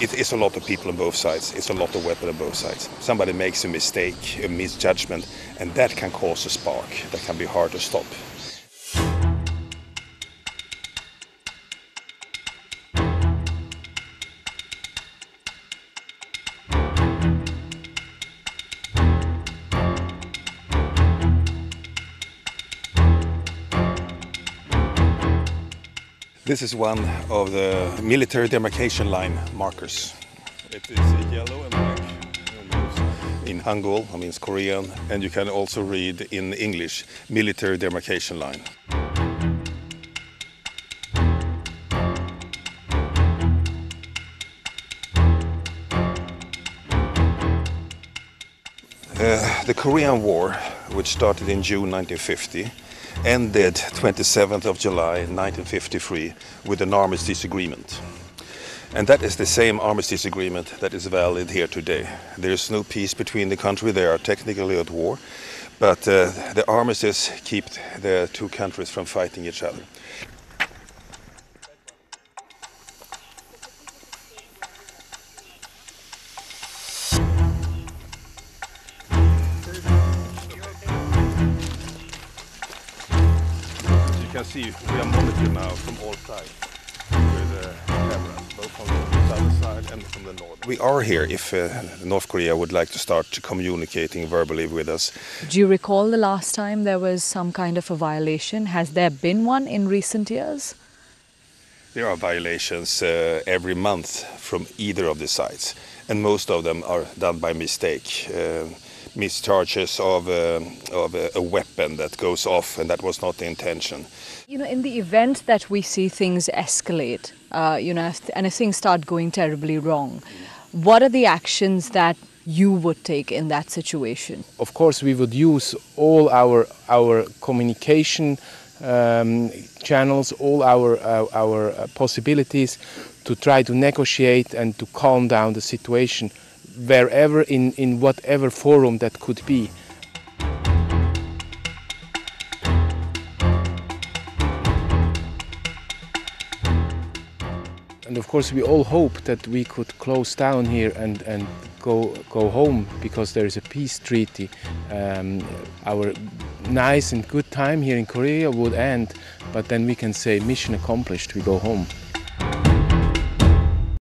it is a lot of people on both sides. It's a lot of weapon on both sides. Somebody makes a mistake, a misjudgment, and that can cause a spark that can be hard to stop. This is one of the military demarcation line markers. It is yellow and black in Hangul, I mean it's Korean, and you can also read in English, military demarcation line. Uh, the Korean War, which started in June 1950, ended 27th of July 1953 with an armistice agreement. And that is the same armistice agreement that is valid here today. There is no peace between the countries, they are technically at war, but uh, the armistice keep the two countries from fighting each other. Can see we are monitored now from all sides with uh, cameras, both from the southern side and from the north. We are here if uh, North Korea would like to start communicating verbally with us. Do you recall the last time there was some kind of a violation? Has there been one in recent years? There are violations uh, every month from either of the sides, and most of them are done by mistake. Uh, mischarges of, uh, of a, a, weapon that goes off, and that was not the intention. You know, in the event that we see things escalate, uh, you know, and if things start going terribly wrong, what are the actions that you would take in that situation? Of course, we would use all our our communication um, channels, all our uh, our uh, possibilities to try to negotiate and to calm down the situation wherever in, in whatever forum that could be. And of course we all hope that we could close down here and, and go, go home because there is a peace treaty. Um, our nice and good time here in Korea would end, but then we can say mission accomplished, we go home.